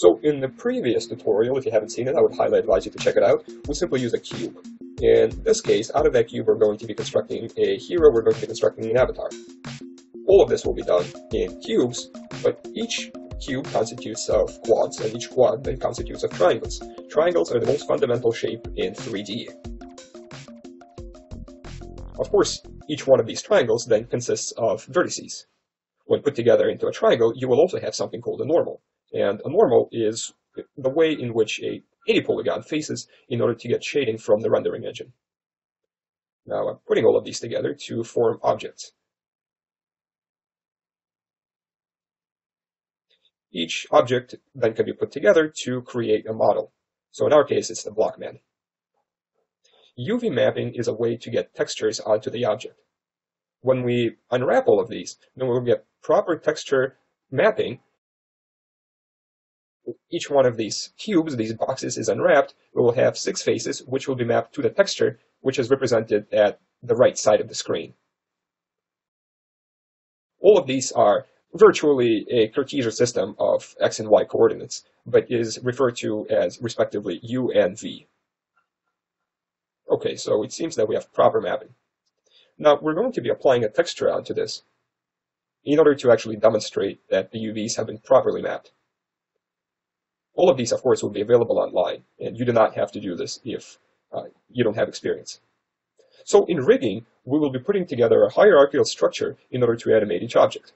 So in the previous tutorial, if you haven't seen it, I would highly advise you to check it out. We simply use a cube. In this case, out of that cube, we're going to be constructing a hero, we're going to be constructing an avatar. All of this will be done in cubes, but each cube constitutes of quads, and each quad then constitutes of triangles. Triangles are the most fundamental shape in 3D. Of course, each one of these triangles then consists of vertices. When put together into a triangle, you will also have something called a normal. And a normal is the way in which a, any polygon faces in order to get shading from the rendering engine. Now I'm putting all of these together to form objects. Each object then can be put together to create a model. So in our case, it's the block man. UV mapping is a way to get textures onto the object. When we unwrap all of these, then we'll get proper texture mapping. Each one of these cubes, these boxes, is unwrapped. We will have six faces, which will be mapped to the texture, which is represented at the right side of the screen. All of these are virtually a Cartesian system of x and y coordinates, but is referred to as respectively u and v. Okay, so it seems that we have proper mapping. Now we're going to be applying a texture onto this in order to actually demonstrate that the UVs have been properly mapped. All of these, of course, will be available online, and you do not have to do this if uh, you don't have experience. So in rigging, we will be putting together a hierarchical structure in order to animate each object.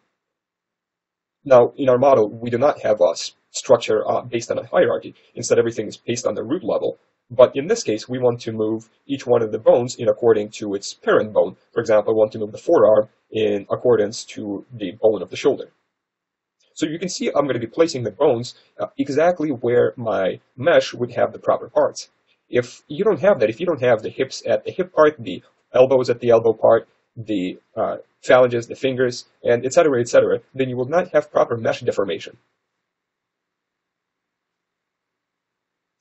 Now, in our model, we do not have a structure uh, based on a hierarchy. Instead, everything is based on the root level. But in this case, we want to move each one of the bones in according to its parent bone. For example, we want to move the forearm in accordance to the bone of the shoulder. So you can see I'm going to be placing the bones uh, exactly where my mesh would have the proper parts. If you don't have that, if you don't have the hips at the hip part, the elbows at the elbow part, the uh, phalanges, the fingers, and etc., etc., then you will not have proper mesh deformation.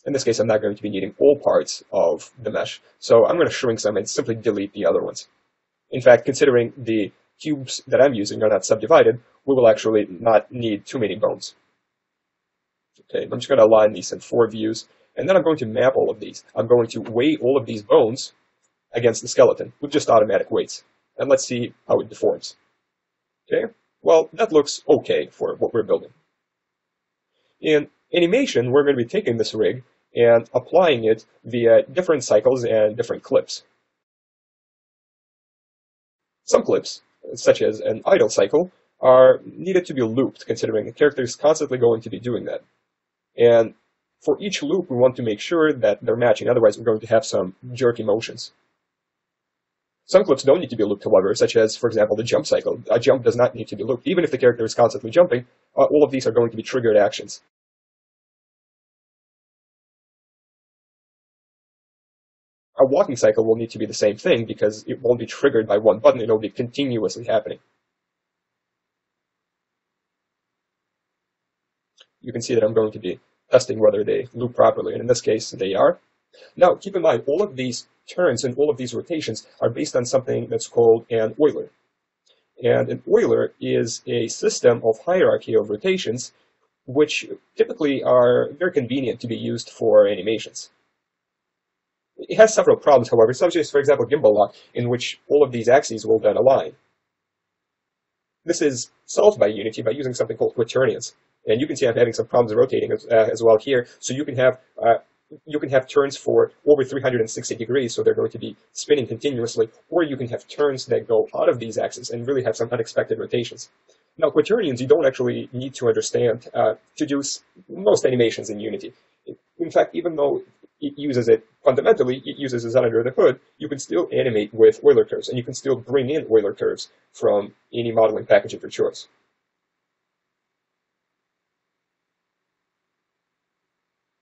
In this case, I'm not going to be needing all parts of the mesh, so I'm going to shrink some and simply delete the other ones. In fact, considering the cubes that I'm using are not subdivided, we will actually not need too many bones. Okay, I'm just going to align these in four views, and then I'm going to map all of these. I'm going to weigh all of these bones against the skeleton with just automatic weights and let's see how it deforms. Okay, well, that looks okay for what we're building. In animation, we're going to be taking this rig and applying it via different cycles and different clips. Some clips, such as an idle cycle, are needed to be looped, considering the character is constantly going to be doing that. And for each loop, we want to make sure that they're matching, otherwise we're going to have some jerky motions. Some clips don't need to be looped, however, such as, for example, the jump cycle. A jump does not need to be looped. Even if the character is constantly jumping, uh, all of these are going to be triggered actions. A walking cycle will need to be the same thing because it won't be triggered by one button, it'll be continuously happening. You can see that I'm going to be testing whether they loop properly, and in this case, they are. Now, keep in mind, all of these turns and all of these rotations are based on something that's called an Euler. And an Euler is a system of hierarchy of rotations which typically are very convenient to be used for animations. It has several problems, however, such as, for example, gimbal lock, in which all of these axes will then align. This is solved by Unity by using something called quaternions. And you can see I'm having some problems rotating as, uh, as well here. So you can have uh, you can have turns for over 360 degrees, so they're going to be spinning continuously, or you can have turns that go out of these axes and really have some unexpected rotations. Now, quaternions you don't actually need to understand uh, to do most animations in Unity. In fact, even though it uses it fundamentally, it uses it under the hood, you can still animate with Euler curves, and you can still bring in Euler curves from any modeling package of your choice.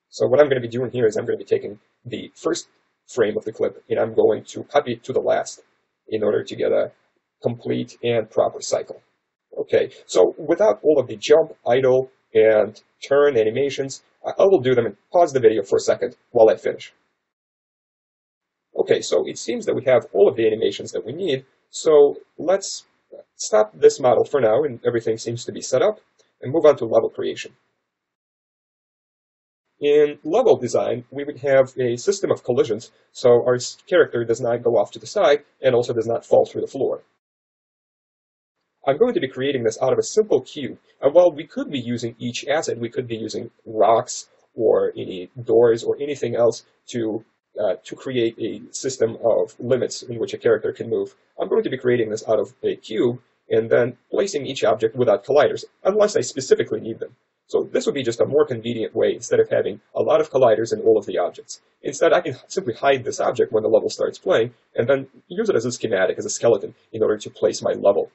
So what I'm going to be doing here is I'm going to be taking the first frame of the clip and I'm going to copy it to the last in order to get a complete and proper cycle. Okay, so without all of the jump, idle, and turn animations, I will do them and pause the video for a second while I finish. Okay, so it seems that we have all of the animations that we need, so let's stop this model for now and everything seems to be set up and move on to level creation. In level design, we would have a system of collisions, so our character does not go off to the side and also does not fall through the floor. I'm going to be creating this out of a simple cube, and while we could be using each asset, we could be using rocks or any doors or anything else to uh, to create a system of limits in which a character can move. I'm going to be creating this out of a cube and then placing each object without colliders, unless I specifically need them. So this would be just a more convenient way instead of having a lot of colliders in all of the objects. Instead, I can simply hide this object when the level starts playing and then use it as a schematic, as a skeleton, in order to place my level.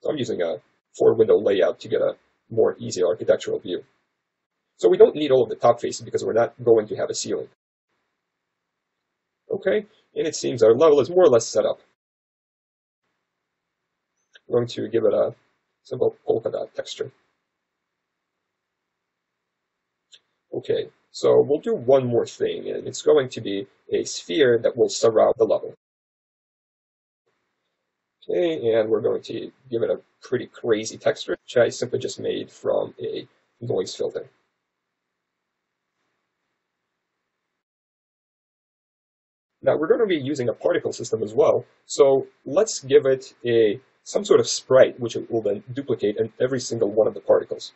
So I'm using a four-window layout to get a more easy architectural view. So we don't need all of the top faces because we're not going to have a ceiling. Okay, and it seems our level is more or less set up. I'm going to give it a simple polka dot texture. Okay, so we'll do one more thing, and it's going to be a sphere that will surround the level. Okay, and we're going to give it a pretty crazy texture, which I simply just made from a noise filter. Now we're going to be using a particle system as well, so let's give it a some sort of sprite which it will then duplicate in every single one of the particles.